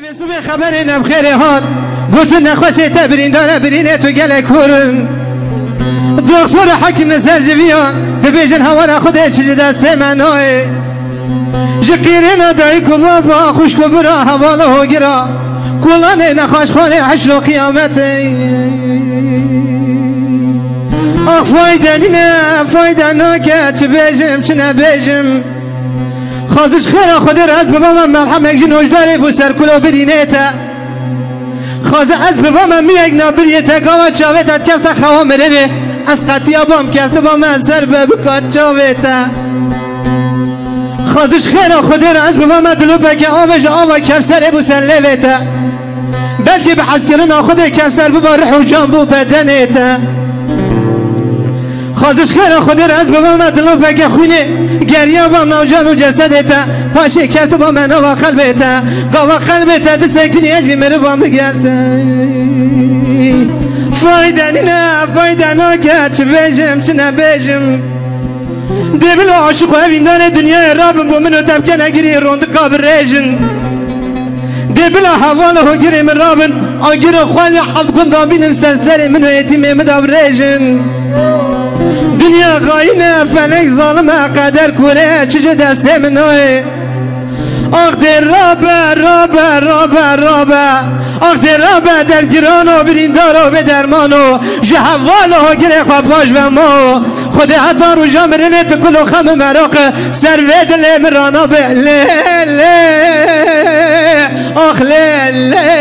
به خبر نم خیر حال گوتو نخوشه تبرین داره برینه تو گله کورن. دکتر حکم سرجویان تبیجن هوا خود چجی دست منای جقیره ندایی بابا خوش که برا حواله هو گرا. کلانه نخواش خانه حشر و قیامت. آخ فایده نه فایده ناکه چه بیجم چه خازش خیر خود از بابا من ملحم یک جنوش داره بو سر کلو برینه تا خاز از بابا من میگ نابریه تا گاوا چاویت کلتا خواه مرنه از قطیا بام کلتا با من سر به بکات چاویتا. خازش خیر خود از بابا من دلو بگه آوش آوا کفسر بو سر لویتا بلکه به حس کردن خود کفسر ببا و جان بو بدنیتا. خازش خیر خود از بابا من دلو بگه خونه گریه با نوجان و جسدتا پاشه کرد با من و قلبتا قوا قلبتا تسکنی اجی مره با مگلتا فایده نه فایده ناکه چه بیجم چه نبیجم دبل عاشق و اویندان دنیا رابم بو منو تبکن اگری روند قابل ریجن دبل حواله هو گری من رابن. آگیر خوال حد کن دابین سرسر منو یتیم مداب ریجن دنیا غاینه فلک ظالمه قدر کوره چجا دست منوی آخ در رابه رابه رابه رابه آخ در رابه در گران و بریندار و به درمان و جهوال و گره خواباش و ما خود حتی رو جامرنه تکل و خم مراق سر و دل مرانا به لی لی آخ لی لی